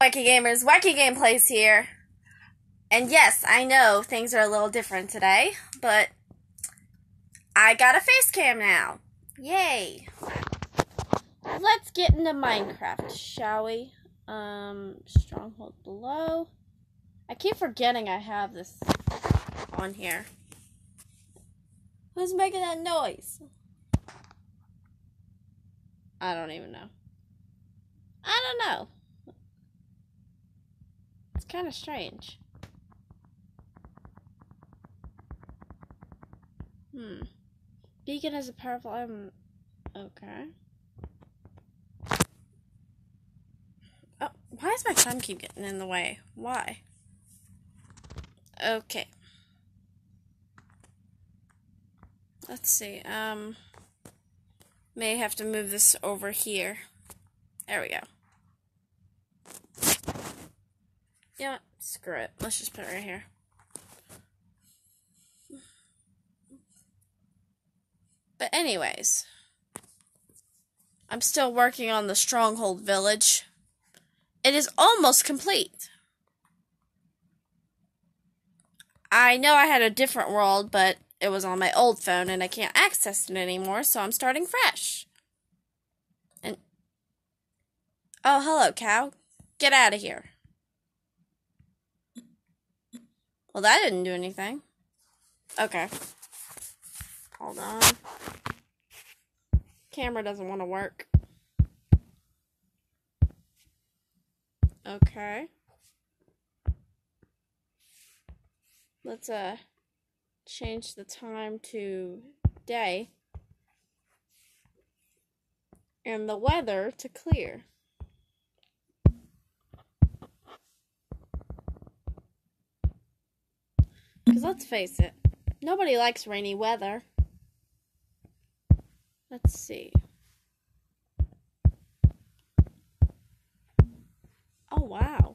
Wacky Gamers, Wacky Gameplays here. And yes, I know things are a little different today, but I got a face cam now. Yay. Let's get into Minecraft, shall we? Um, Stronghold below. I keep forgetting I have this on here. Who's making that noise? I don't even know. I don't know. Kind of strange. Hmm. Beacon is a powerful item. Okay. Oh, why does my phone keep getting in the way? Why? Okay. Let's see. Um, may have to move this over here. There we go. Yeah, screw it. Let's just put it right here. But anyways, I'm still working on the Stronghold Village. It is almost complete. I know I had a different world, but it was on my old phone and I can't access it anymore, so I'm starting fresh. And Oh, hello, cow. Get out of here. Well, that didn't do anything. Okay. Hold on. Camera doesn't want to work. Okay. Let's uh change the time to day and the weather to clear. Because let's face it, nobody likes rainy weather. Let's see. Oh, wow.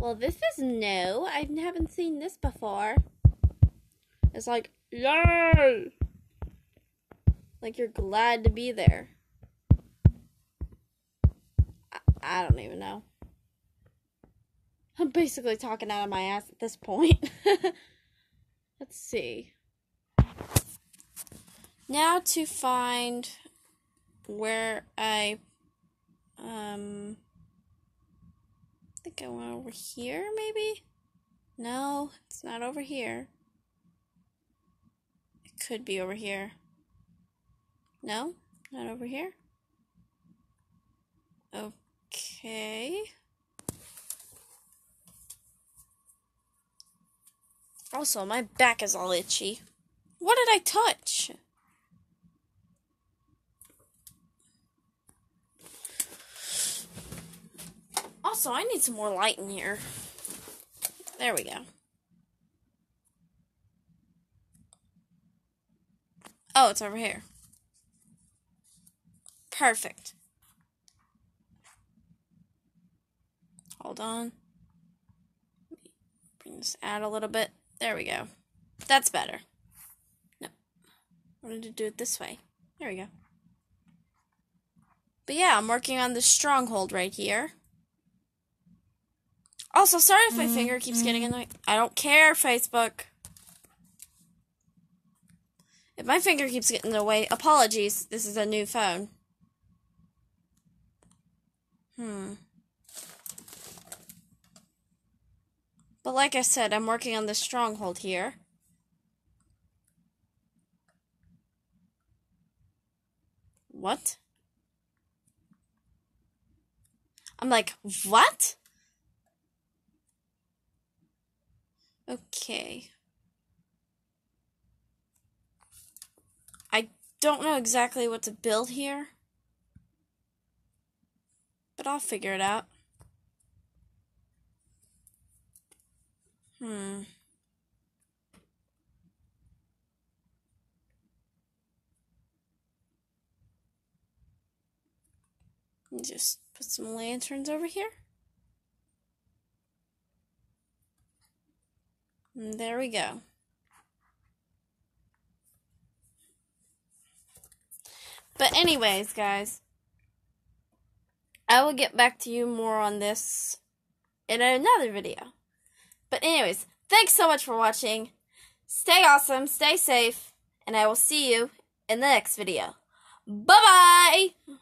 Well, this is new. I haven't seen this before. It's like, yay! Like you're glad to be there. I, I don't even know. I'm basically talking out of my ass at this point. Let's see. Now to find where I um I think I went over here maybe? No, it's not over here. It could be over here. No, not over here. Okay. Also, my back is all itchy. What did I touch? Also, I need some more light in here. There we go. Oh, it's over here. Perfect. Hold on. Bring this out a little bit. There we go. That's better. No. I wanted to do it this way. There we go. But yeah, I'm working on this stronghold right here. Also, sorry if my mm-hmm. finger keeps getting in the way. I don't care, Facebook. If my finger keeps getting in the way, apologies. This is a new phone. Hmm. But like I said, I'm working on this stronghold here. What? I'm like, what? Okay. I don't know exactly what to build here. But I'll figure it out. Hmm. Just put some lanterns over here. And there we go. But anyways, guys, I will get back to you more on this in another video. But anyways, thanks so much for watching. Stay awesome, stay safe, and I will see you in the next video. Bye-bye!